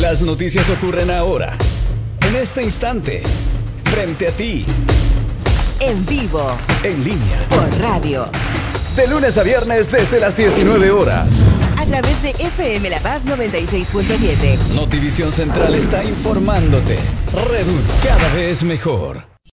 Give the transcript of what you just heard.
Las noticias ocurren ahora, en este instante, frente a ti, En vivo, en línea, por radio, de lunes a viernes desde las 19 horas. a través de FM La Paz 96.7. Notivisión Central está informándote. Redund cada vez mejor.